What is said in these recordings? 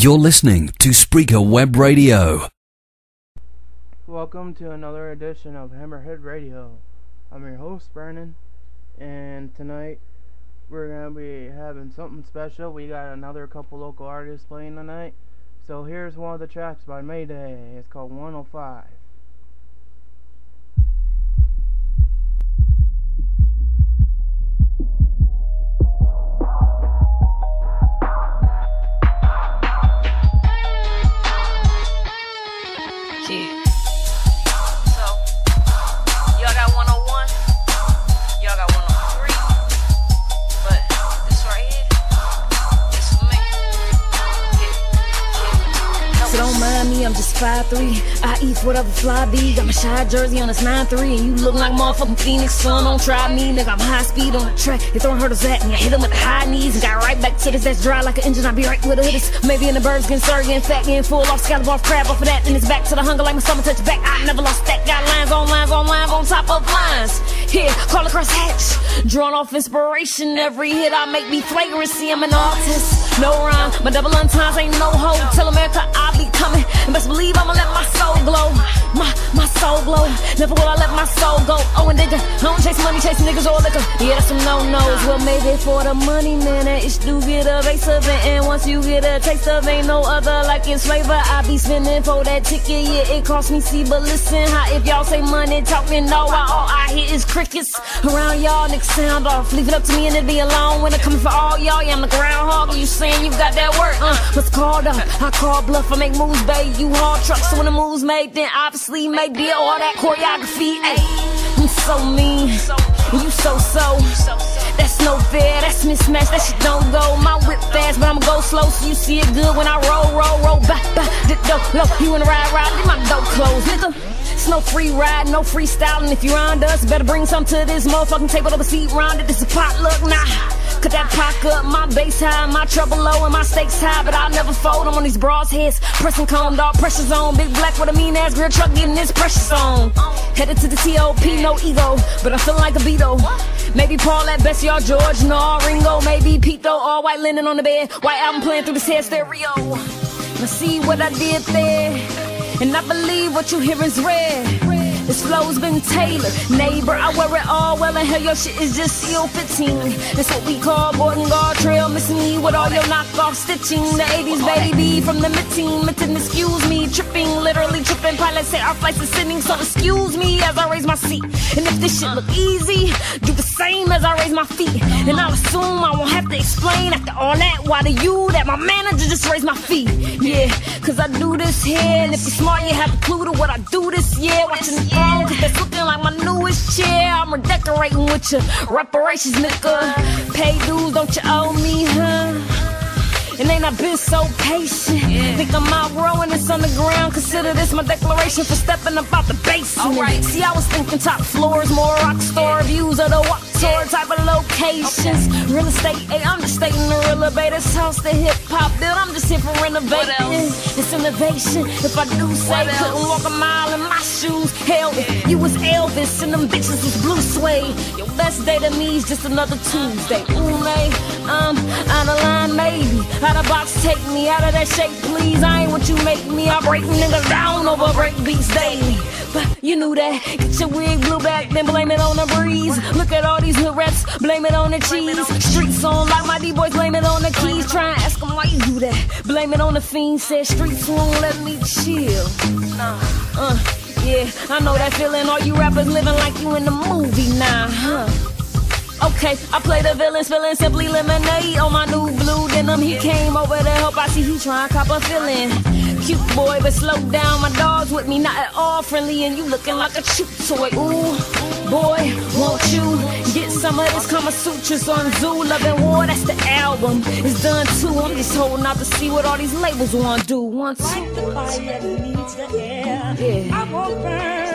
You're listening to Spreaker Web Radio. Welcome to another edition of Hammerhead Radio. I'm your host, Brennan, and tonight we're going to be having something special. We got another couple local artists playing tonight. So here's one of the tracks by Mayday. It's called 105. I'm just 5'3. I eat whatever fly be. Got my shy jersey on, it's 9'3. And you look like motherfucking Phoenix Sun. Don't try me, nigga. I'm high speed on the track. You throwing hurdles at me. I hit him with the high knees and got right back to this. That's dry like an engine. I be right with it. Maybe in the birds getting served, getting fat, getting full off, scallop off, crab off of that. Then it's back to the hunger like my summer touch back. I never lost that. Got lines on lines on lines on top of lines. Here, call across hatch. Drawn off inspiration. Every hit I make me flagrant. See, I'm an artist. No rhyme. My double entendres ain't no hope. Tell America I'll be coming. And best believe I'ma let my soul glow. My my soul glow. Never will I let my soul go. Oh, and nigga, I don't chase money, chase niggas or liquor. Yeah, that's some no nos. Well, maybe for the money, man, that itch do get a base of it. And once you get a taste of it, ain't no other like its flavor. I be spending for that ticket, yeah, it cost me see. But listen, how if y'all say money talking, no, I, all I hear is crickets. Around y'all, niggas sound off. Leave it up to me and it be alone when it coming for all y'all. Yeah, I'm the groundhog. You saying you got that work? Uh, what's called up? I call bluff, I make moves, babe. You hard trucks, so when the moves made, then obviously maybe all that choreography. Ay, I'm so mean, you so so. That's no fair, that's mismatched, that shit don't go. My whip fast, but I'ma go slow, so you see it good when I roll, roll, roll back, back, the dope low. You wanna ride, ride, get my dope clothes, nigga. It's no free ride, no freestyling. If you round us, better bring some to this motherfucking table a seat round it. This a potluck, nah. Could that pack up my bass high, my treble low, and my stakes high, but I'll never fold. On these bras' heads, pressing calm, dog, pressure zone. Big black with a mean ass grill truck, getting this pressure on. Headed to the TOP, no ego, but I'm feeling like a Beatle. Maybe Paul at best, y'all George, no Ringo, maybe Pete though, all white linen on the bed, white album playing through this head stereo. Now see what I did there, and I believe what you hear is red. This flow's been tailored. Neighbor, I wear it all well, and hell, your shit is just seal 15. That's what we call Gordon Guard Trail. Missing me with all your knockoff stitching. The 80s baby from the mid teen. Mitten, excuse me. Tripping, literally tripping. Pilots say our flights are sitting, so excuse me as I raise my seat. And if this shit look easy, do the same as I raise my feet. And I'll assume I won't have to explain after all that why to you that my manager just raised my feet. Yeah, cause I do this here. And if you're smart, you have a clue to what I do this year. Watching the cause that's looking like my newest chair. I'm redecorating with your reparations, nigga. Pay dues, don't you owe me, huh? And ain't I been so patient? Yeah. Think I'm outrowing this on the ground. Consider this my declaration for stepping up out the basement. Right. See, I was thinking top floors, more rock star views of the walk tour type of locations. Real estate, hey, I'm just stating the real elevators. House the hip hop build, I'm just here for renovating. It's innovation. If I do say, couldn't walk a mile in my shoes. Hell, yeah. you was Elvis and them bitches was blue suede. Your best day to me is just another Tuesday. Ooh, man, I'm out of line, maybe. Out of box, take me out of that shape, please. I ain't what you make me. I break niggas down over break beats daily. But you knew that. Get your wig blew back, then blame it on the breeze. Look at all these hood rats, blame it on the cheese. Streets on like my D-boys, blame it on the keys. Try and ask them why you do that. Blame it on the fiend, said streets won't let me chill. Uh, yeah, I know that feeling. All you rappers living like you in the movie now, huh? Okay, I play the villain, spilling simply lemonade on my new blue denim. He came over to help. I see he trying to cop a feeling. Cute boy, but slow down. My dog's with me, not at all friendly, and you looking like a cheap toy. Ooh, boy, won't you get some of this Kama Sutras on Zoo? Loving War, that's the album. It's done too. I'm just holding out to see what all these labels want to do. Want to. Like the fire needs the air. Yeah. I won't burn.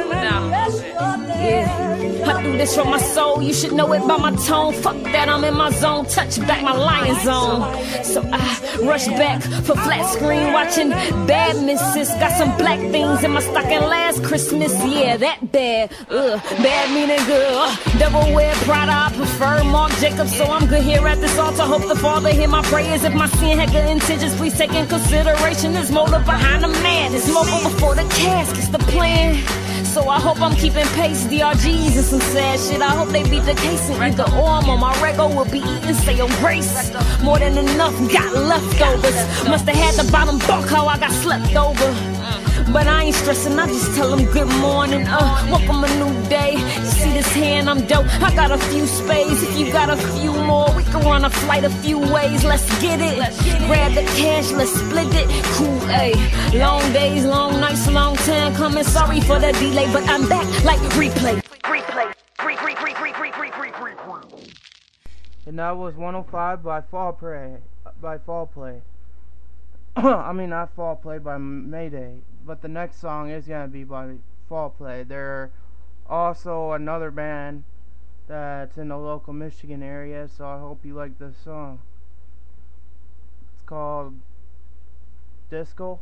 I do this from my soul, you should know it by my tone. Fuck that, I'm in my zone, touch back my lion zone. So I rush back for flat screen, watching bad misses. Got some black things in my stocking last Christmas, yeah, that bad. Ugh, bad meaning good. Uh, double wear Prada, I prefer Marc Jacobs, so I'm good here at this altar. Hope the Father hear my prayers. If my sin had good intentions, please take in consideration. There's motive behind the man, it's more before the casket's the plan. So I hope I'm keeping pace. DRGs and some sad shit. I hope they beat the case and either or I'm my rego will be eating, say a grace. More than enough, got leftovers. Must have had the bottom bunk how I got slept over. Mm. But I ain't stressing, I just tell them good morning, uh, welcome a new day. You see this hand, I'm dope. I got a few spades, if you got a few more, we can run a flight a few ways. Let's get it. Grab the cash, let's split it. Cool, ayy. Long days, long nights, long time coming. Sorry for the delay, but I'm back like replay. Replay. And that was 105 by Fall Prey. By Fall Prey. I mean, not Fall Prey by Mayday. But the next song is going to be by Fall Prey. They're also another band that's in the local Michigan area, so I hope you like this song. It's called Disco.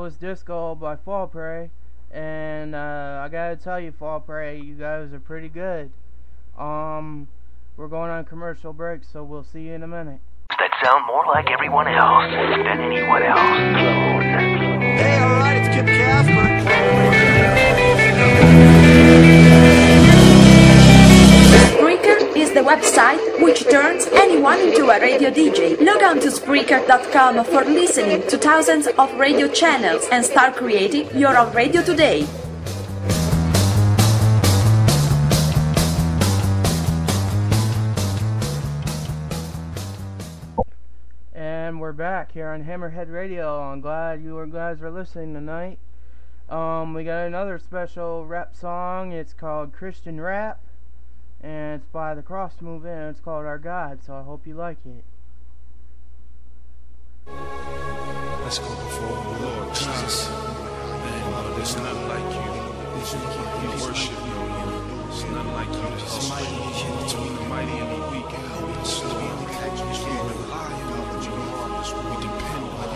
Was Disco by Fall Prey. And uh, I gotta tell you, Fall Prey, you guys are pretty good. Um, we're going on commercial break, so we'll see you in a minute. That sound more like everyone else than anyone else. Hey, alright, it's Kip Casper. The website which turns anyone into a radio DJ. Log on to Spreaker.com for listening to thousands of radio channels and start creating your own radio today. And we're back here on Hammerhead Radio. I'm glad you guys are listening tonight. Um, we got another special rap song. It's called Christian Rap, and it's by the Cross Movement, and it's called Our God. So I hope you like it. Let's go before the Lord Jesus. There's none like you. We worship you. There's none like you. There's mighty between the mighty and the weak. Help. We on you. We depend on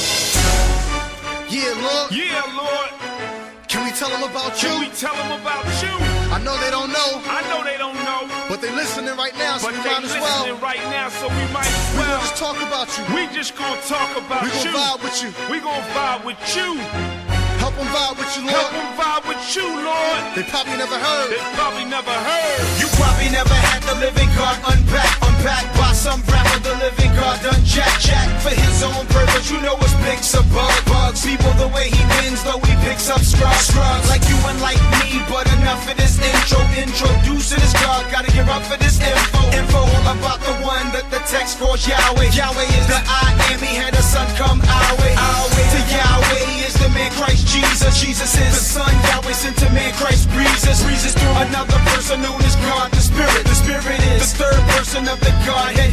you. Yeah, Lord, Yeah, Lord. can we tell them about you? Can we tell them about you? I know they don't know, I know they don't know, but they listening right now, so but we they might as well. listening right now, so we might as We well. gonna just talk about you. We just gonna talk about We you. gonna vibe with you. We gonna vibe with you. Help them vibe with you, Help Lord. them vibe with you, Lord. They probably never heard. They probably never heard. You probably never had the living God unpacked, unpacked by some rapper. The living God done jack, jack for his own purpose. You know it's picks bug, bugs. People the way he wins, though he picks up scrubs, scrubs. Like you and like me, but enough of this intro. Introducing this God, gotta get up for this info. Info all about the one that the text calls Yahweh. Yahweh is the I am. He had a son come our way, our way. To Yahweh is the man Christ Jesus. Jesus is the son. Yahweh sent to man Christ breezes, breezes through another person known as God, the Spirit. The Spirit is the third person of the Godhead.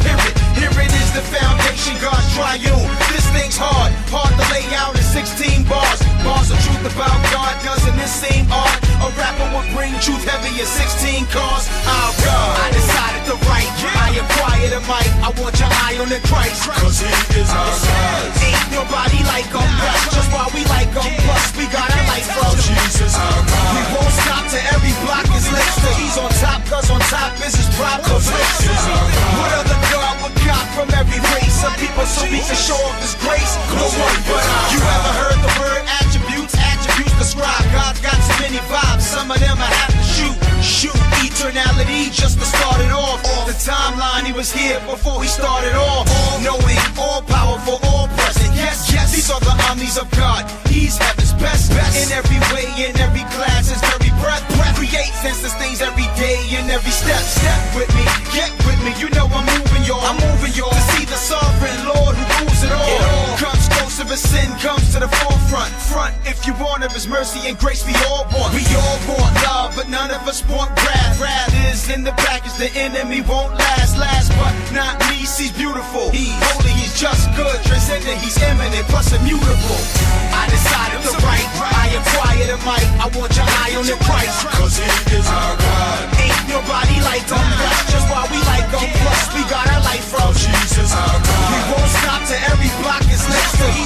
Hear it, it is, the foundation, God's triune. This thing's hard, hard to lay out in 16 bars. Bars of truth about God, doesn't this seem odd? A rapper would bring truth heavy as 16 cars. Oh God, I acquired a mic. I want your eye on the Christ. Cause he is our God. Ain't nobody like him. That's just why we like him. Plus, we got a light from Jesus our we won't stop till every block is laced. He's on top, cause on top is his prop. Cause what other God would cop from every race? Some people so we can show off his grace. No one but I. You ever heard the word attributes? Attributes describe God's got so many vibes. Some of them I have to shoot. Eternality just to start it off. The timeline he was here before he started off. All knowing, all powerful, all present. Yes, yes, these are the armies of God. He's heaven's best, best in every way, in every class, his very breath. breath. Create and sustains every day in every step. Step with me, get with me. You know I'm moving, y'all. I'm moving, y'all. His mercy and grace we all want. We all want love, but none of us want wrath. Wrath is in the package, the enemy won't last. Last but not least, he's beautiful. He's holy, he's just good. Transcendent, he's imminent, plus immutable. I decided to write, I acquired a mic. I want your eye on the price. Cause he is our God. Ain't nobody like him. That's just why we like him. Plus, we got our life from. Jesus our We God. won't stop till every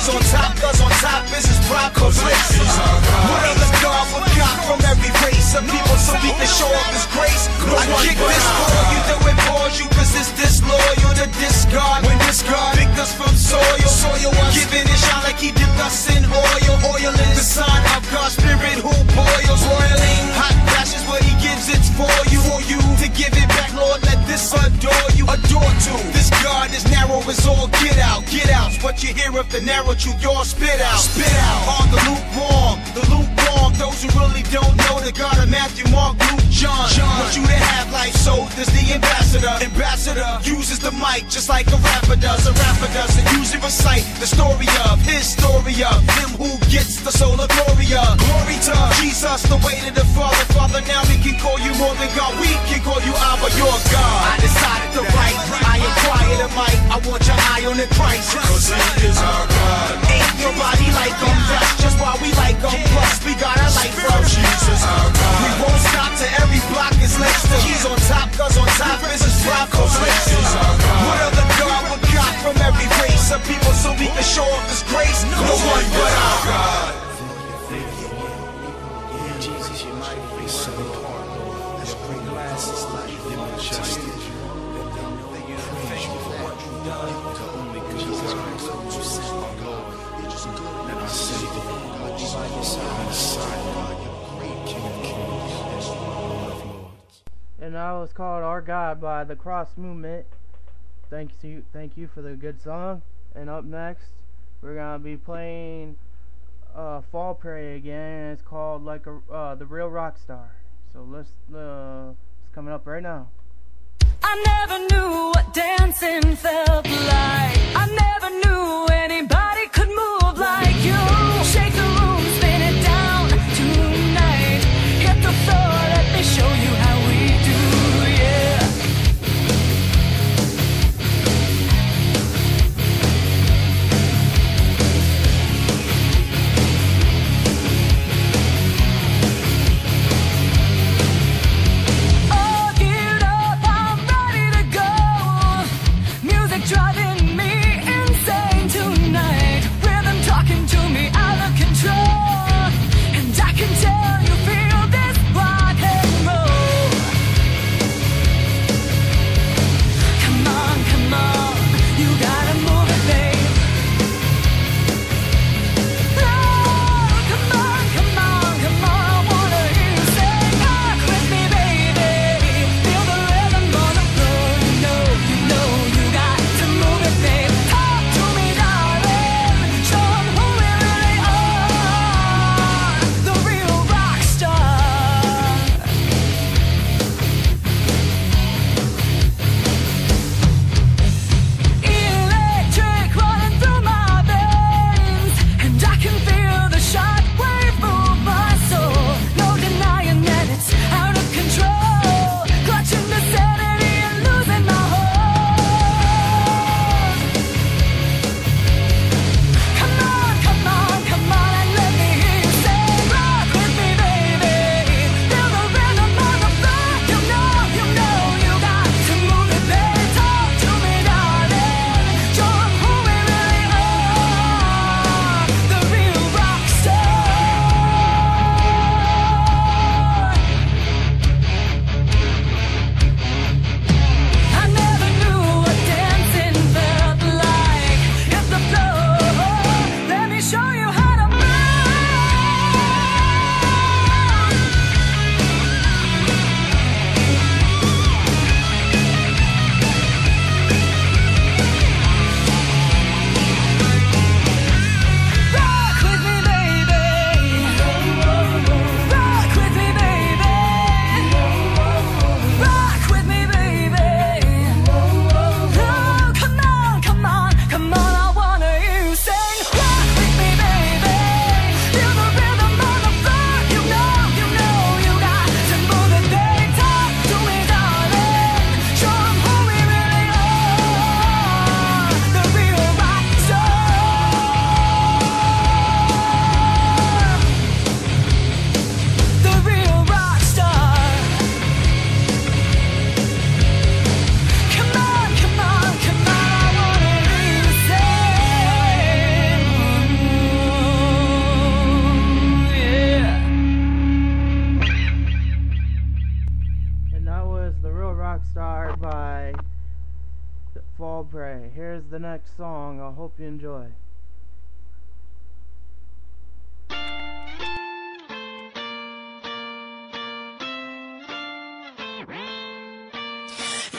on top, cause on top is his prop. Our what other God cop from every race? Some people so we can show off his grace. I kick this for you, though it bores you, cause it's disloyal to discard. When this God picked us from soil, soil was giving it shine like he dipped us in oil. Oil is the son of God's spirit who boils, boiling hot ashes. What he gives, it's for you, for you to give it back, Lord. Let this adore you, adore to. This God is narrow as all get out, get out. What you hear of the narrow truth, y'all spit out, spit out. On the lukewarm, the lukewarm. Those who really don't know the God of Matthew, Mark, Luke, John. John. Want you to have life, so does the ambassador. Ambassador uses the mic just like a rapper does. A rapper does, and usually recite the story of his story of him who gets the soul of Gloria. Glory to Jesus, the way to the Father. Father, now we can call you more than God. We can call you Abba, your God. I decided to write. I acquired the mic, I want your eye on the Christ. Cause he is our God. Ain't nobody like him, that's just why we like him. Plus, we got our life from Jesus our God. We won't stop to every block is Lexter. He's on top, cause on top is his block, cause God. What other God would got from every race of people so we can show off his grace? No one but our God. now was called Our God by the Cross Movement. Thank you, thank you for the good song. And up next, we're gonna be playing uh, Fall Prey again. It's called like a, uh, the Real Rock Star. So let's uh, it's coming up right now. I never knew what dancing felt like. I never knew anybody. hope you enjoy.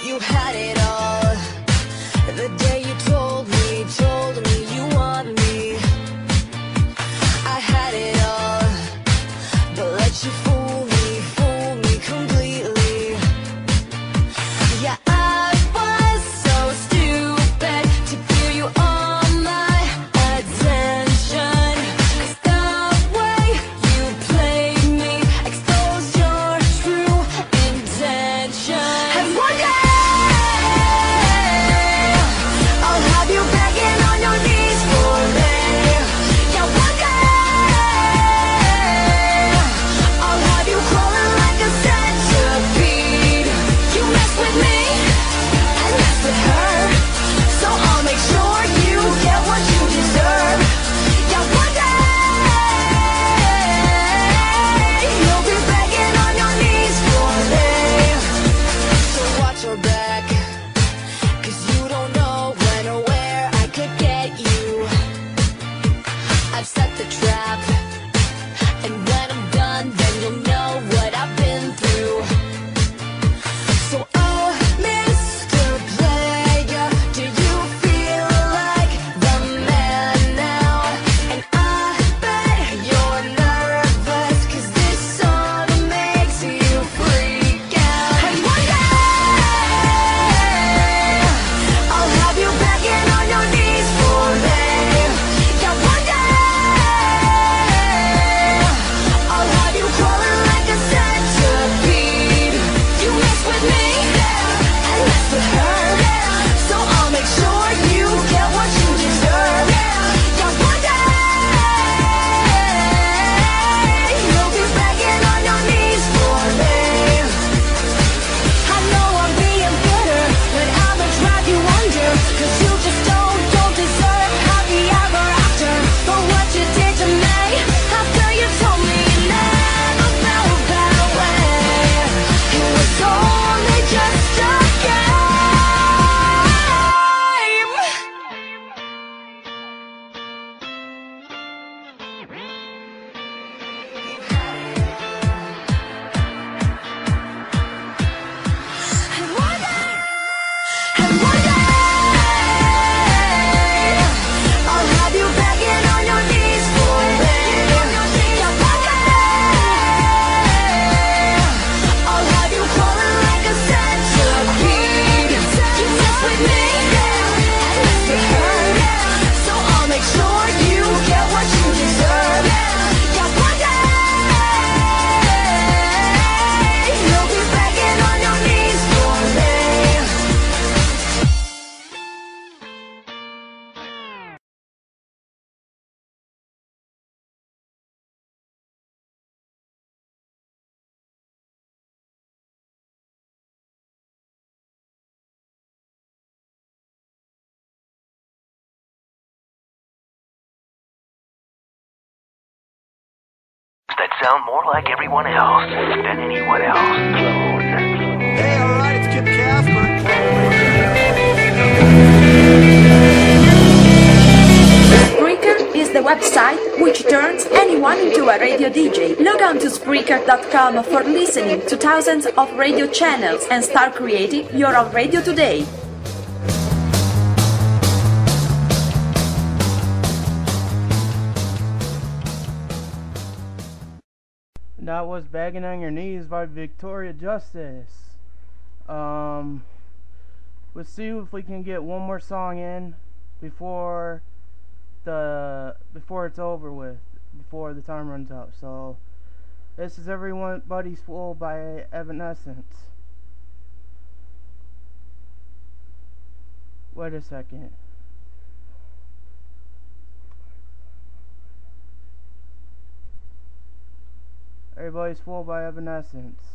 You had it all. back. Sound more like everyone else than anyone else. Hey, alright, it's Kip Casper. Spreaker is the website which turns anyone into a radio DJ. Log on to Spreaker.com for listening to thousands of radio channels and start creating your own radio today. That was Begging on Your Knees by Victoria Justice. Um, let's see if we can get one more song in before the before it's over with, before the time runs out. So, this is Everybody's Fool by Evanescence. Wait a second. Everybody's Fool by Evanescence.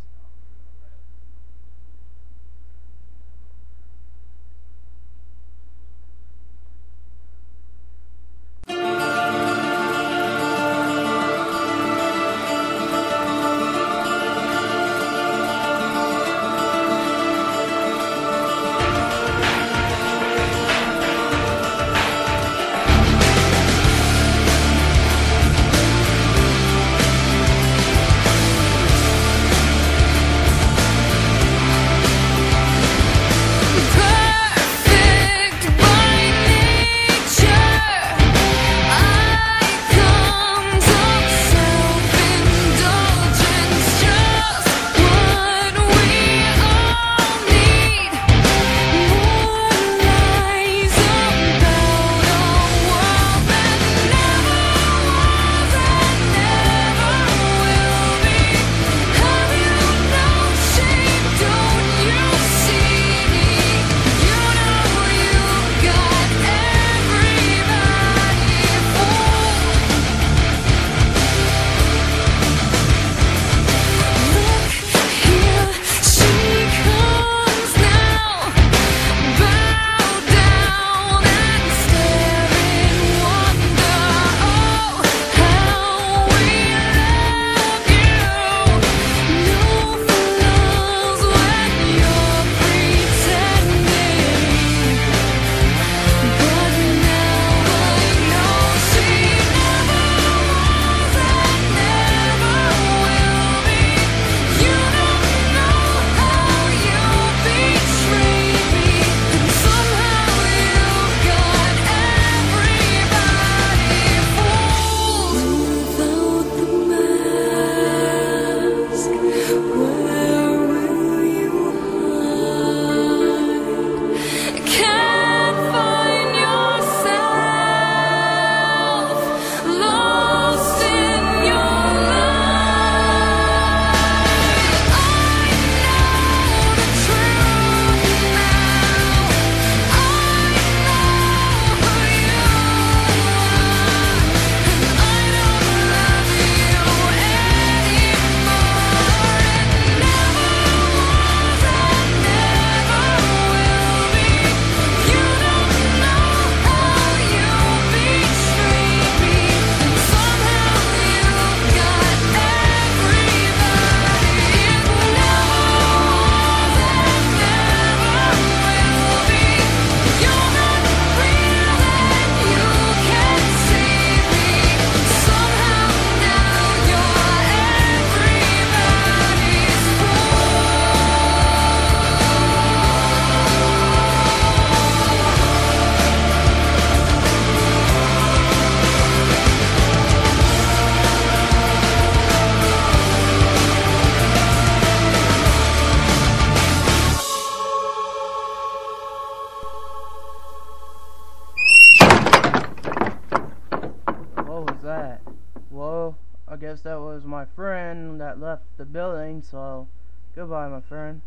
Left the building, so goodbye, my friend.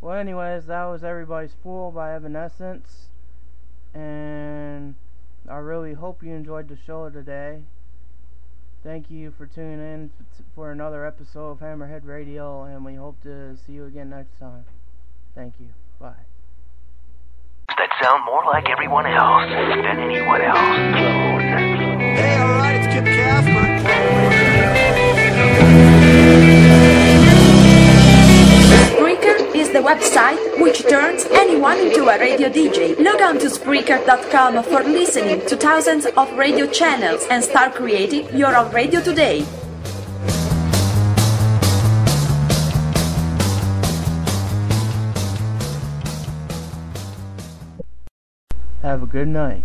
Well, anyways, that was Everybody's Fool by Evanescence, and I really hope you enjoyed the show today. Thank you for tuning in for another episode of Hammerhead Radio, and we hope to see you again next time. Thank you. Bye. That sound more like everyone else than anyone else. Hey, alright, it's Kip Casper. Which turns anyone into a radio DJ. Log on to Spreaker.com for listening to thousands of radio channels and start creating your own radio today. Have a good night.